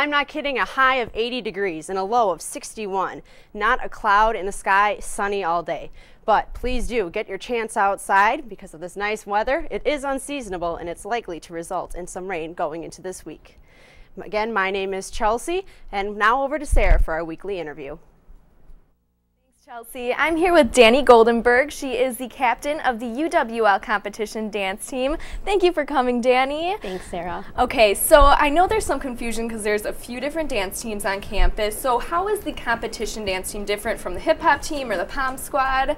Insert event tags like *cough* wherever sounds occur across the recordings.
I'm not kidding, a high of 80 degrees and a low of 61. Not a cloud in the sky, sunny all day. But please do get your chance outside because of this nice weather. It is unseasonable and it's likely to result in some rain going into this week. Again, my name is Chelsea, and now over to Sarah for our weekly interview. Chelsea. I'm here with Dani Goldenberg. She is the captain of the UWL competition dance team. Thank you for coming, Dani. Thanks, Sarah. Okay, so I know there's some confusion because there's a few different dance teams on campus. So how is the competition dance team different from the hip hop team or the pom squad?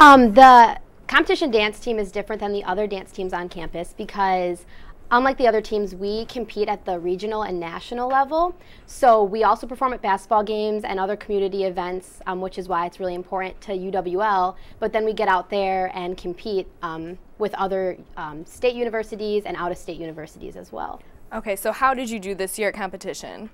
Um, the competition dance team is different than the other dance teams on campus because Unlike the other teams, we compete at the regional and national level. So we also perform at basketball games and other community events, um, which is why it's really important to UWL. But then we get out there and compete um, with other um, state universities and out of state universities as well. Okay, so how did you do this year at competition?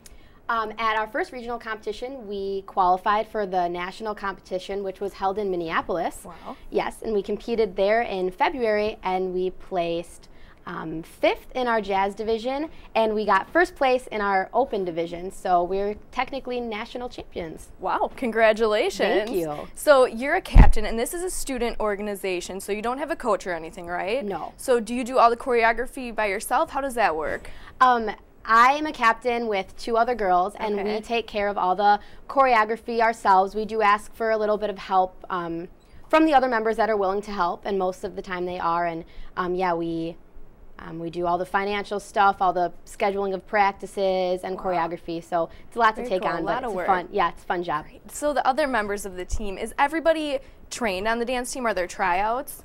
Um, at our first regional competition, we qualified for the national competition, which was held in Minneapolis. Wow. Yes, and we competed there in February, and we placed um, fifth in our jazz division, and we got first place in our open division. So we're technically national champions. Wow, congratulations. Thank you. So you're a captain, and this is a student organization, so you don't have a coach or anything, right? No. So do you do all the choreography by yourself? How does that work? Um, I am a captain with two other girls, and okay. we take care of all the choreography ourselves. We do ask for a little bit of help um, from the other members that are willing to help, and most of the time they are. And um, yeah, we um, we do all the financial stuff, all the scheduling of practices and wow. choreography. So it's a lot Very to take cool. on, but it's work. fun. Yeah, it's a fun job. So the other members of the team is everybody trained on the dance team? Are there tryouts?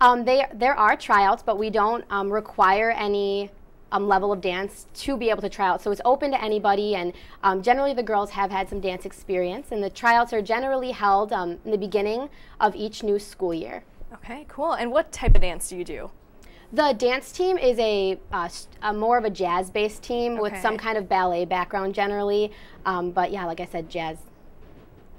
Um, they, there are tryouts, but we don't um, require any um, level of dance to be able to try out. So it's open to anybody, and um, generally the girls have had some dance experience, and the tryouts are generally held um, in the beginning of each new school year. Okay, cool. And what type of dance do you do? The dance team is a, uh, a more of a jazz-based team okay. with some kind of ballet background generally, um, but yeah, like I said, jazz.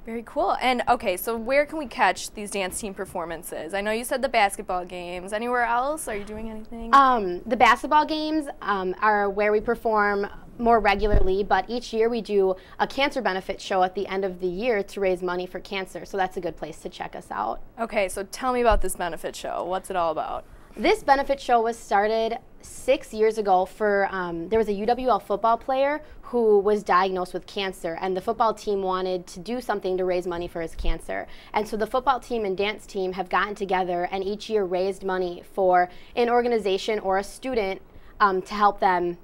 Very cool. And okay, so where can we catch these dance team performances? I know you said the basketball games. Anywhere else? Are you doing anything? Um, the basketball games um, are where we perform more regularly, but each year we do a cancer benefit show at the end of the year to raise money for cancer. So that's a good place to check us out. Okay, so tell me about this benefit show. What's it all about? This benefit show was started six years ago for, um, there was a UWL football player who was diagnosed with cancer and the football team wanted to do something to raise money for his cancer. And so the football team and dance team have gotten together and each year raised money for an organization or a student um, to help them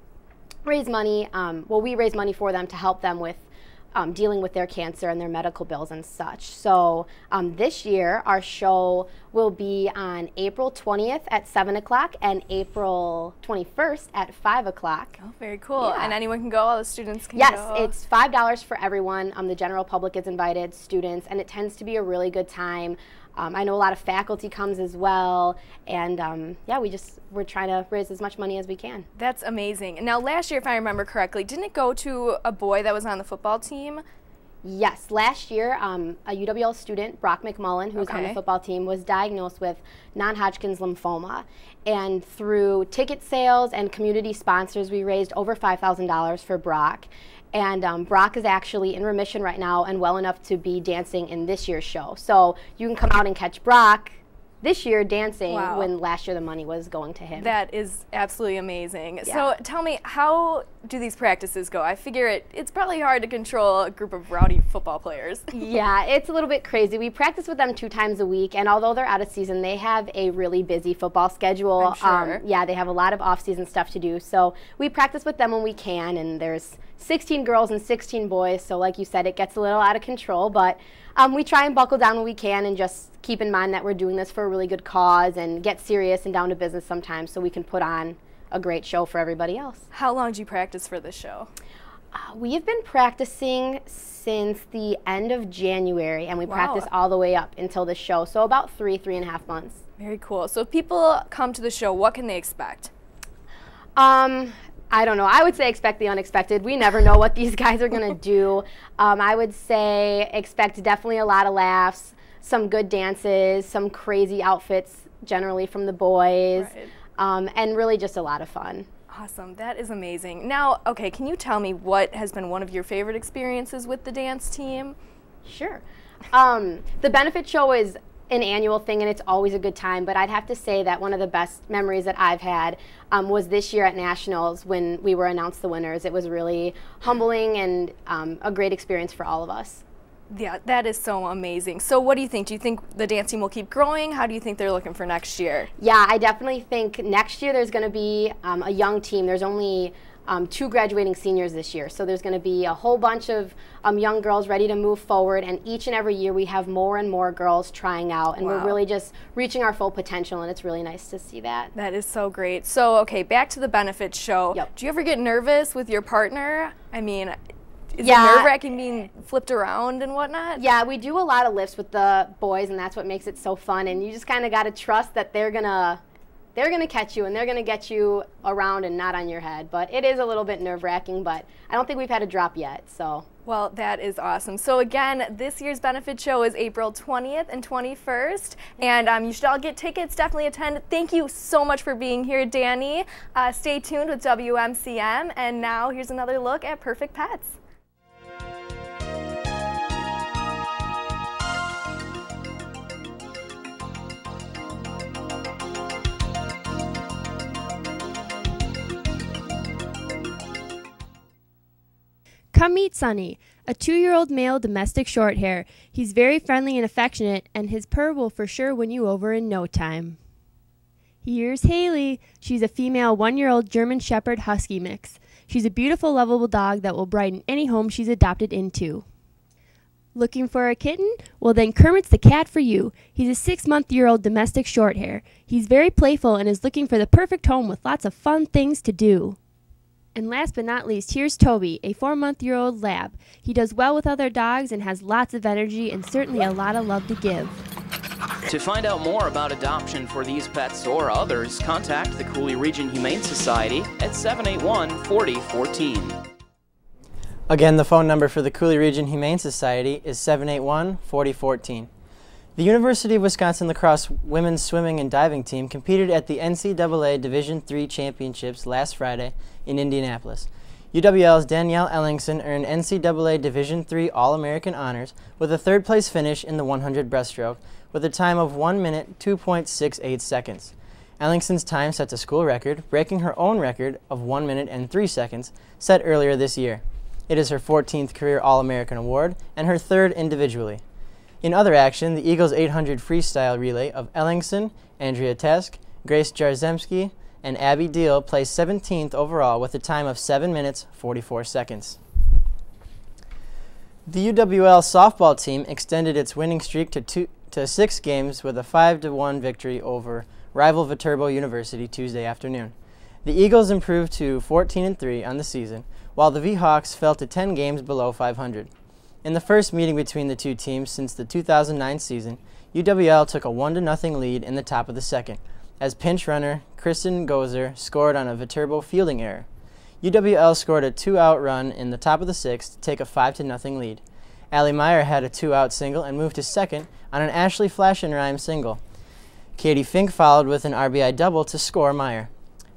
raise money. Um, well, we raise money for them to help them with um, dealing with their cancer and their medical bills and such. So um, this year, our show will be on April 20th at 7 o'clock and April 21st at 5 o'clock. Oh, very cool. Yeah. And anyone can go? All the students can yes, go? Yes, it's $5 for everyone. Um, the general public is invited, students, and it tends to be a really good time. Um, I know a lot of faculty comes as well, and um, yeah, we just we're trying to raise as much money as we can. That's amazing. Now, last year, if I remember correctly, didn't it go to a boy that was on the football team? Yes, last year, um, a UWL student, Brock McMullen, who's okay. on the football team, was diagnosed with non-Hodgkin's lymphoma. And through ticket sales and community sponsors, we raised over $5,000 for Brock. And um, Brock is actually in remission right now and well enough to be dancing in this year's show. So you can come out and catch Brock this year dancing wow. when last year the money was going to him. That is absolutely amazing. Yeah. So tell me, how do these practices go? I figure it, it's probably hard to control a group of rowdy football players. *laughs* yeah, it's a little bit crazy. We practice with them two times a week, and although they're out of season, they have a really busy football schedule. Sure. Um, yeah, they have a lot of off-season stuff to do. So we practice with them when we can, and there's 16 girls and 16 boys. So like you said, it gets a little out of control, but um, we try and buckle down when we can and just keep in mind that we're doing this for a really good cause and get serious and down to business sometimes so we can put on a great show for everybody else. How long do you practice for this show? Uh, we have been practicing since the end of January, and we wow. practice all the way up until the show, so about three, three and a half months. Very cool. So if people come to the show, what can they expect? Um, I don't know. I would say expect the unexpected. We never know what these *laughs* guys are going to do. Um, I would say expect definitely a lot of laughs, some good dances, some crazy outfits generally from the boys, right. um, and really just a lot of fun. Awesome. That is amazing. Now, okay, can you tell me what has been one of your favorite experiences with the dance team? Sure. Um, the benefit show is an annual thing and it's always a good time, but I'd have to say that one of the best memories that I've had um, was this year at Nationals when we were announced the winners. It was really humbling and um, a great experience for all of us. Yeah, that is so amazing. So, what do you think? Do you think the dance team will keep growing? How do you think they're looking for next year? Yeah, I definitely think next year there's going to be um, a young team. There's only um, two graduating seniors this year. So there's going to be a whole bunch of um, young girls ready to move forward. And each and every year we have more and more girls trying out. And wow. we're really just reaching our full potential. And it's really nice to see that. That is so great. So, okay, back to the benefits show. Yep. Do you ever get nervous with your partner? I mean, is yeah. nerve wracking being flipped around and whatnot? Yeah, we do a lot of lifts with the boys, and that's what makes it so fun. And you just kind of got to trust that they're going to they're going to catch you and they're going to get you around and not on your head. But it is a little bit nerve wracking, but I don't think we've had a drop yet. So. Well, that is awesome. So again, this year's benefit show is April 20th and 21st, and um, you should all get tickets. Definitely attend. Thank you so much for being here, Dani. Uh, stay tuned with WMCM, and now here's another look at Perfect Pets. Come meet Sunny, a two year old male domestic short hair. He's very friendly and affectionate, and his purr will for sure win you over in no time. Here's Haley. She's a female one year old German Shepherd Husky mix. She's a beautiful, lovable dog that will brighten any home she's adopted into. Looking for a kitten? Well, then Kermit's the cat for you. He's a six month year old domestic short hair. He's very playful and is looking for the perfect home with lots of fun things to do. And last but not least, here's Toby, a four month year old lab. He does well with other dogs and has lots of energy and certainly a lot of love to give. To find out more about adoption for these pets or others, contact the Coulee Region Humane Society at 781 4014. Again, the phone number for the Coulee Region Humane Society is 781 4014. The University of Wisconsin La Crosse women's swimming and diving team competed at the NCAA Division III Championships last Friday in Indianapolis. UWL's Danielle Ellingson earned NCAA Division III All-American honors with a third-place finish in the 100 breaststroke with a time of 1 minute 2.68 seconds. Ellingson's time sets a school record, breaking her own record of 1 minute and 3 seconds set earlier this year. It is her 14th career All-American award and her third individually. In other action, the Eagles 800 freestyle relay of Ellingson, Andrea Tesk, Grace Jarzemski, and Abby Deal placed 17th overall with a time of 7 minutes 44 seconds. The UWL softball team extended its winning streak to, two, to six games with a 5 1 victory over rival Viterbo University Tuesday afternoon. The Eagles improved to 14 3 on the season, while the V-Hawks fell to 10 games below 500. In the first meeting between the two teams since the 2009 season, UWL took a 1-0 lead in the top of the second, as pinch runner Kristen Gozer scored on a Viterbo fielding error. UWL scored a two-out run in the top of the sixth to take a 5-0 lead. Allie Meyer had a two-out single and moved to second on an Ashley Flash and Rhyme single. Katie Fink followed with an RBI double to score Meyer.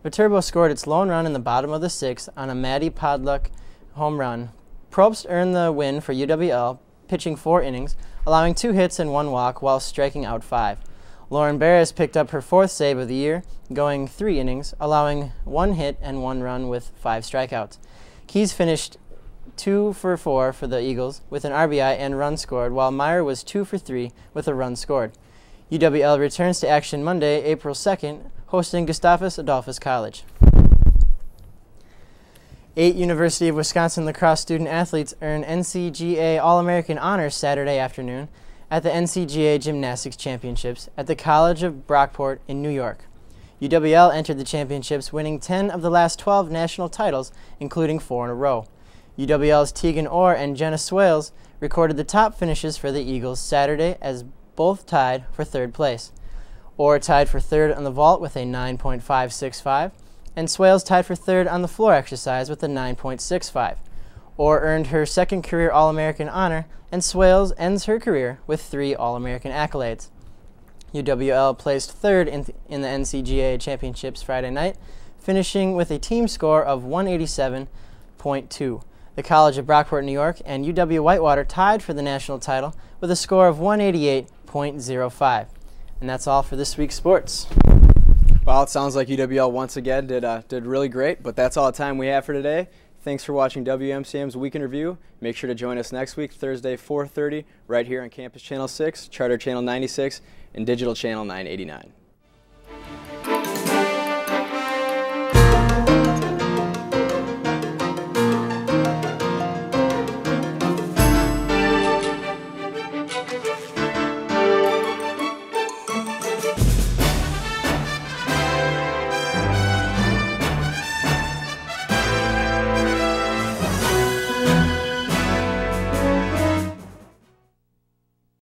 Viterbo scored its lone run in the bottom of the sixth on a Maddie Podluck home run, Probst earned the win for UWL, pitching four innings, allowing two hits and one walk while striking out five. Lauren Barris picked up her fourth save of the year, going three innings, allowing one hit and one run with five strikeouts. Keys finished two for four for the Eagles with an RBI and run scored, while Meyer was two for three with a run scored. UWL returns to action Monday, April 2nd, hosting Gustavus Adolphus College. Eight University of Wisconsin La Crosse student athletes earned NCGA All-American honors Saturday afternoon at the NCGA Gymnastics Championships at the College of Brockport in New York. UWL entered the championships winning 10 of the last 12 national titles, including four in a row. UWL's Tegan Orr and Jenna Swales recorded the top finishes for the Eagles Saturday as both tied for third place. Orr tied for third on the vault with a 9.565 and Swales tied for third on the floor exercise with a 9.65. Orr earned her second career All American honor, and Swales ends her career with three All American accolades. UWL placed third in, th- in the NCGA championships Friday night, finishing with a team score of 187.2. The College of Brockport, New York and UW Whitewater tied for the national title with a score of 188.05. And that's all for this week's sports. Well, it sounds like UWL once again did uh, did really great, but that's all the time we have for today. Thanks for watching WMCM's Week in Review. Make sure to join us next week, Thursday, 4:30, right here on Campus Channel 6, Charter Channel 96, and Digital Channel 989.